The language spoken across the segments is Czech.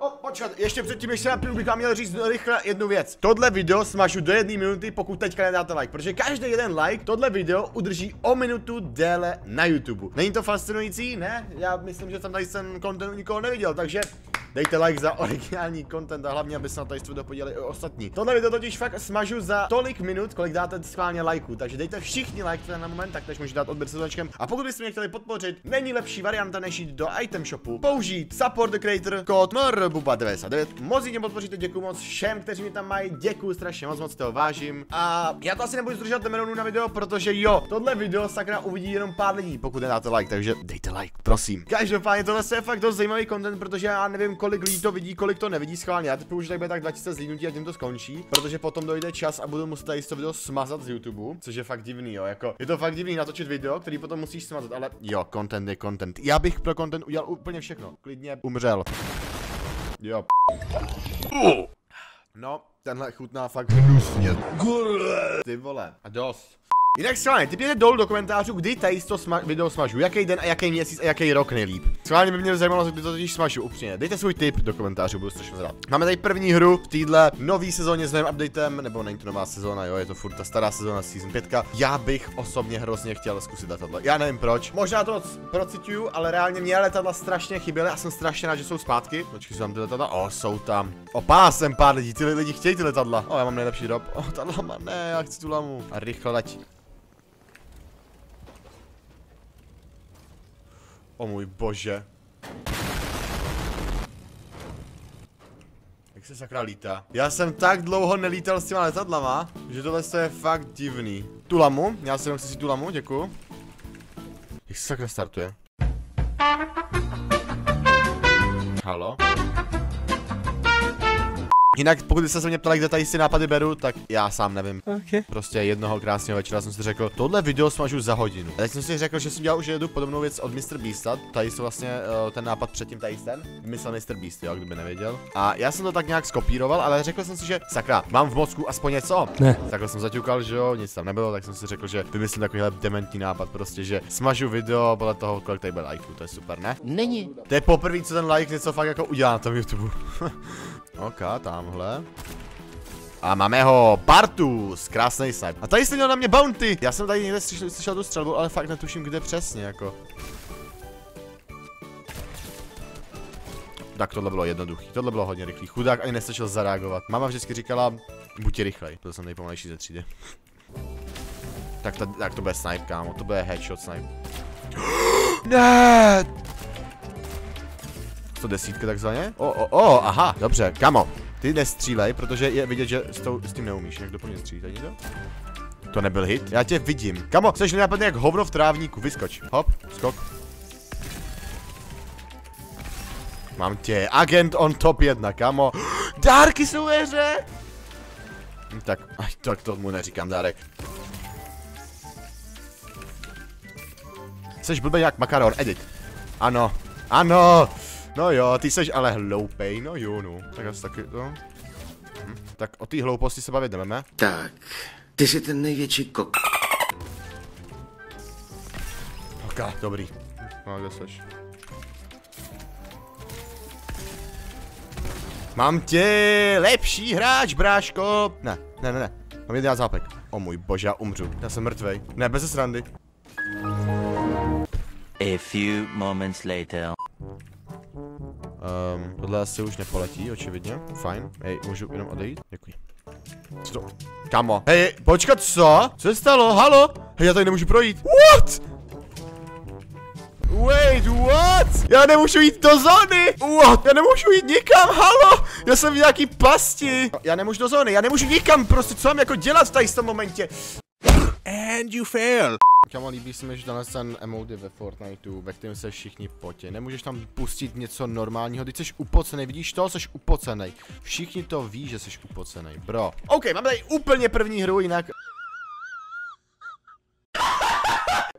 O, počkat, ještě předtím, než se napiju, bych vám měl říct rychle jednu věc. Tohle video smažu do jedné minuty, pokud teďka nedáte like, protože každý jeden like tohle video udrží o minutu déle na YouTube. Není to fascinující? Ne? Já myslím, že jsem tady ten content nikoho neviděl, takže Dejte like za originální content a hlavně, aby se na tady video podívali i ostatní. Tohle video totiž fakt smažu za tolik minut, kolik dáte schválně lajků. Takže dejte všichni like na moment, tak tež můžete dát odběr se A pokud byste mě chtěli podpořit, není lepší varianta než jít do item shopu, použít support the creator, kód MRBUBA99. Moc mě podpoříte, děkuji moc všem, kteří mi tam mají, děkuji strašně moc, moc toho vážím. A já to asi nebudu zdržovat milionů na video, protože jo, tohle video sakra uvidí jenom pár lidí, pokud nedáte like, takže dejte like, prosím. Každopádně tohle je fakt dost zajímavý content, protože já nevím, kolik lidí to vidí, kolik to nevidí schválně. Já teď už tak bude tak 2000 zlínutí a tím to skončí, protože potom dojde čas a budu muset tady to video smazat z YouTube, což je fakt divný, jo. Jako, je to fakt divný natočit video, který potom musíš smazat, ale jo, content je content. Já bych pro content udělal úplně všechno. Klidně umřel. Jo. No, tenhle chutná fakt hnusně. Ty vole, a dost. Jinak schválně, typněte dolů do komentářů, kdy tady to sma video smažu, jaký den a jaký měsíc a jaký rok nejlíp. Schválně by mě zajímalo, kdy to totiž smažu, upřímně. Dejte svůj tip do komentářů, budu strašně rád. Máme tady první hru v téhle nový sezóně s novým updatem, nebo není to nová sezóna, jo, je to furt ta stará sezóna season 5. Já bych osobně hrozně chtěl zkusit letadlo. Já nevím proč. Možná to moc procituju, ale reálně mě letadla strašně chyběly a jsem strašně rád, že jsou zpátky. Počkej, jsou tam ty letadla. O, jsou tam. Opá, jsem pár lidí, ty lidi chtějí ty letadla. O, já mám nejlepší drop. O, ta lama, ne, já chci tu lamu. A rychle letí. O můj bože. Jak se sakra lítá? Já jsem tak dlouho nelítal s těma letadlama, že tohle je fakt divný. Tu lamu, já jenom chci si tu lamu, děkuju. Jak se sakra startuje? Halo? Jinak pokud byste se mě ptali, kde tady si nápady beru, tak já sám nevím. Okay. Prostě jednoho krásného večera jsem si řekl, tohle video smažu za hodinu. A teď jsem si řekl, že jsem dělal už jednu podobnou věc od Mr. Beasta. Tady jsou vlastně uh, ten nápad předtím tady ten. Myslel Mr. Beast, jo, kdyby nevěděl. A já jsem to tak nějak skopíroval, ale řekl jsem si, že sakra, mám v mozku aspoň něco. Ne. Takhle jsem zaťukal, že jo, nic tam nebylo, tak jsem si řekl, že vymyslím takovýhle dementní nápad, prostě, že smažu video podle toho, kolik tady bude lajků, to je super, ne? Není. To je poprvé, co ten like něco fakt jako udělá na tom YouTube. OK, tamhle. A máme ho, Bartus, krásný snipe. A tady jste měl na mě bounty. Já jsem tady někde slyšel, slyšel tu střelbu, ale fakt netuším, kde přesně, jako. Tak tohle bylo jednoduchý, tohle bylo hodně rychlý. Chudák ani nestačil zareagovat. Mama vždycky říkala, buď rychlej, byl jsem nejpomalejší ze třídy. Tak to, tak to bude snipe, kámo, to bude headshot snipe. ne! 110 takzvaně. O, o, o, aha, dobře, kamo. Ty nestřílej, protože je vidět, že s, tou, s tím neumíš. Jak doplně střílet, to? To nebyl hit? Já tě vidím. Kamo, jsi nenapadne jak hovno v trávníku, vyskoč. Hop, skok. Mám tě, agent on top 1, kamo. Dárky jsou ve hře! Hm, tak, ať tak tomu neříkám dárek. Jsi blbý jak makaron, edit. Ano, ano, No jo, ty seš ale hloupej, no jo, no. Tak asi taky, no. Hm. Tak o té hlouposti se bavit jdeme. Tak, ty jsi ten největší kok. Ok, dobrý. No, kde seš? Mám tě, lepší hráč, bráško. Ne, ne, ne, ne. Mám jeden zápek. O můj bože, já umřu. Já jsem mrtvej. Ne, bez srandy. A few moments later. Um, tohle asi už nepoletí, očividně. Fajn. Hej, můžu jenom odejít? Děkuji. Co to? Kamo. Hej, počkat, co? Co se stalo? Halo? Hej, já tady nemůžu projít. What? Wait, what? Já nemůžu jít do zóny! What? Já nemůžu jít nikam, halo! Já jsem v nějaký pasti! Já nemůžu do zóny, já nemůžu nikam, prostě co mám jako dělat tady v tom momentě? And you fail! Kamo, líbí se mi, že tenhle ten emoty ve Fortniteu, ve kterém se všichni potě. Nemůžeš tam pustit něco normálního, teď jsi upocený, vidíš to, jsi upocený. Všichni to ví, že jsi upocený, bro. OK, máme tady úplně první hru, jinak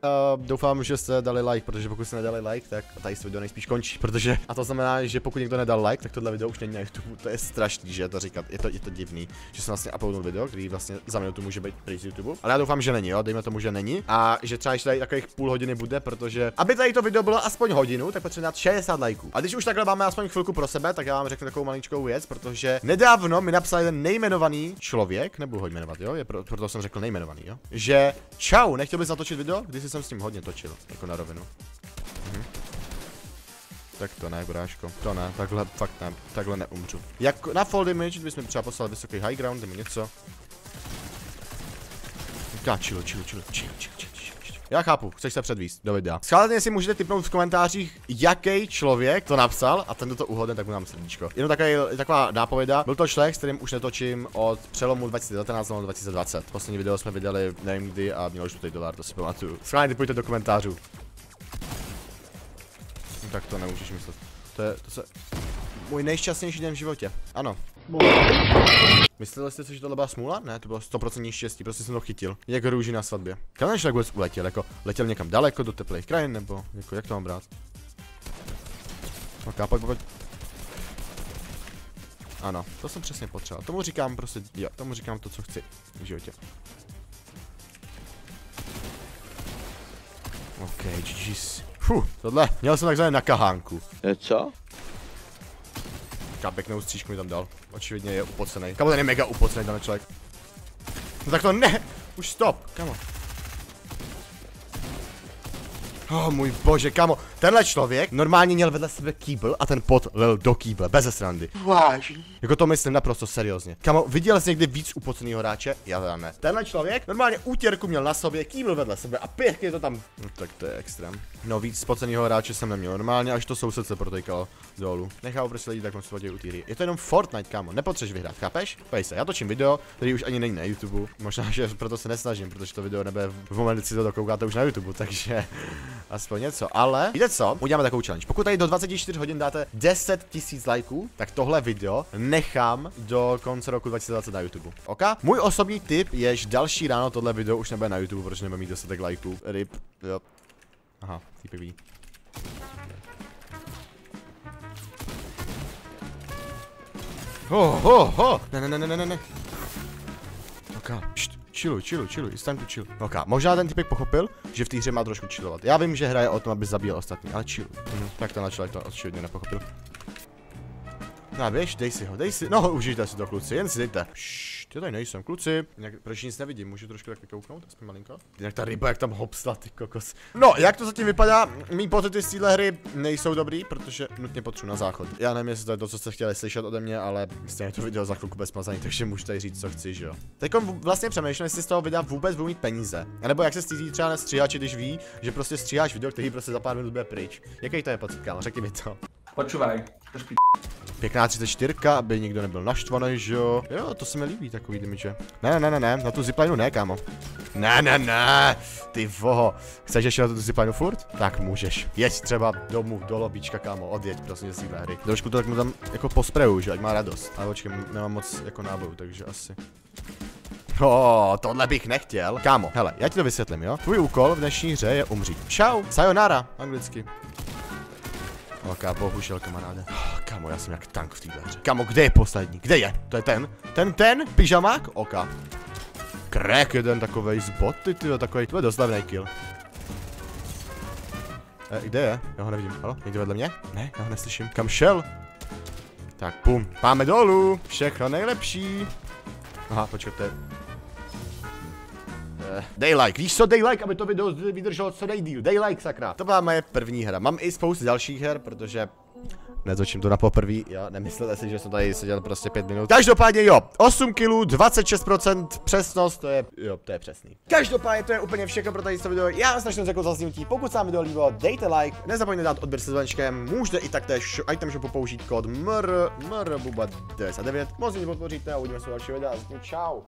uh, doufám, že jste dali like, protože pokud jste nedali like, tak tady se video nejspíš končí, protože a to znamená, že pokud někdo nedal like, tak tohle video už není na YouTube. To je strašný, že to říkat, je to, je to divný, že jsem vlastně uploadnul video, který vlastně za minutu může být pryč z YouTube. Ale já doufám, že není, jo, dejme tomu, že není. A že třeba ještě tady takových půl hodiny bude, protože aby tady to video bylo aspoň hodinu, tak potřebujeme dát 60 lajků. A když už takhle máme aspoň chvilku pro sebe, tak já vám řeknu takovou maličkou věc, protože nedávno mi napsal jeden nejmenovaný člověk, nebudu ho jmenovat, jo, je pro, proto jsem řekl nejmenovaný, jo, že čau, nechtěl bys natočit video, když jsem s tím hodně točil, jako na rovinu. Mhm. Tak to ne, bráško. To ne, takhle fakt ne, takhle neumřu. Jak na fall damage, kdybys mi třeba poslal vysoký high ground nebo něco. Chill, chill, chill, chill, chill, chill, chill. Já chápu, chceš se předvíst do videa. Schválně si můžete typnout v komentářích, jaký člověk to napsal a ten, kdo to uhodne, tak mu dám srdíčko. Jenom takový, taková nápověda. Byl to člověk, s kterým už netočím od přelomu 2019 nebo 2020. Poslední video jsme vydali nevím kdy a mělo už tady dolar, to si pamatuju. Schválně typujte do komentářů. No, tak to nemůžeš myslet. To je, to se... Můj nejšťastnější den v životě. Ano. Mysleli jste si, že tohle byla smůla? Ne, to bylo 100% štěstí, prostě jsem to chytil. Jak růži na svatbě. Kam ten člověk vůbec uletěl? Jako letěl někam daleko do teplých krajin, nebo jako jak to mám brát? Ok, pojď, pojď. Ano, to jsem přesně potřeboval. Tomu říkám prostě, jo, tomu říkám to, co chci v životě. OK, GG's. Fuh, tohle, měl jsem takzvané na kahánku. Co? Taká pěknou střížku mi tam dal. Očividně je upocený. Kamo, ten je mega upocený ten člověk. No tak to ne! Už stop, kamo. Oh můj bože, kamo, tenhle člověk normálně měl vedle sebe kýbl a ten pot lil do kýble, bez srandy. Vážně? Jako to myslím naprosto seriózně. Kamo, viděl jsi někdy víc upoceného hráče? Já teda ne. Tenhle člověk normálně útěrku měl na sobě, kýbl vedle sebe a pěkně to tam. No, tak to je extrém. No víc spoceného hráče jsem neměl normálně, až to soused se protejkalo dolů. Nechal prostě lidi tak moc u té hry. Je to jenom Fortnite, kámo, nepotřebuješ vyhrát, chápeš? Pej se, já točím video, který už ani není na YouTube. Možná, že proto se nesnažím, protože to video nebude v momentu, kdy si to dokoukáte už na YouTube, takže aspoň něco. Ale víte co? Uděláme takovou challenge. Pokud tady do 24 hodin dáte 10 000 lajků, tak tohle video nechám do konce roku 2020 na YouTube. OK? Můj osobní tip je, že další ráno tohle video už nebude na YouTube, protože nebude mít dostatek lajků. Rip, jo. Aha, týpek ví. Ho, ho, ho! Ne, ne, ne, ne, ne, ne. Ok, Št, chilluj, chilluj, chilluj, it's time to chill. Ok, možná ten typek pochopil, že v té hře má trošku chillovat. Já vím, že hraje o tom, aby zabíjel ostatní, ale chill. Mhm, tak ten člověk to očividně nepochopil. No běž, dej si ho, dej si, no užijte si to kluci, jen si dejte. Ššt, já tady nejsem, kluci. Jinak, proč nic nevidím, můžu trošku tak vykouknout, aspoň malinko? Jinak ta ryba, jak tam hopsla, ty kokos. No, jak to zatím vypadá, mý pocity z téhle hry nejsou dobrý, protože nutně potřebuji na záchod. Já nevím, jestli to je to, co jste chtěli slyšet ode mě, ale stejně to video za chvilku bez mazaní, takže můžu tady říct, co chci, že jo. Teď vlastně přemýšlím, jestli z toho videa vůbec budu mít peníze. A nebo jak se stýzí třeba na stříhači, když ví, že prostě stříháš video, který prostě za pár minut bude pryč. Jaký to je pocit, kámo, řekni mi to. Počúvaj, to špí... Pěkná 34, aby nikdo nebyl naštvaný, že jo? Jo, to se mi líbí, takový dimiče. Ne, ne, ne, ne, na tu ziplineu ne, kámo. Ne, ne, ne, ty voho. Chceš ještě na tu ziplineu furt? Tak můžeš. Jeď třeba domů, do lobíčka, kámo, odjeď prostě z téhle hry. Trošku to tak mu tam jako pospreju, že ať má radost. Ale počkej, nemám moc jako nábojů, takže asi. Oh, tohle bych nechtěl. Kámo, hele, já ti to vysvětlím, jo? Tvůj úkol v dnešní hře je umřít. Čau, sayonara, anglicky. Ok, bohužel, kamaráde. Oh, kamo, já jsem jak tank v téhle hře. Kamo, kde je poslední? Kde je? To je ten? Ten, ten? Pyžamák? Ok. Krek jeden takovej z boty, ty takovej, to je dost levnej kill. E, kde je? Já ho nevidím. Halo? Někdo vedle mě? Ne, já ho neslyším. Kam šel? Tak, pum. Máme dolů. Všechno nejlepší. Aha, počkej, to je... Dej like, víš co, dej like, aby to video vydrželo co nejdíl, dej like, sakra. To byla moje první hra, mám i spoustu dalších her, protože netočím to na poprví, jo, nemyslete si, že jsem tady seděl prostě 5 minut. Každopádně jo, 8 kg, 26% přesnost, to je, jo, to je přesný. Každopádně to je úplně všechno pro tady to video, já vás strašně jako zaznutí, pokud se vám video líbilo, dejte like, nezapomeňte dát odběr se zvonečkem, můžete i taktéž item shopu použít kód MR, MR Buba 99, moc mě podpoříte a uvidíme se u dalšího videa, čau.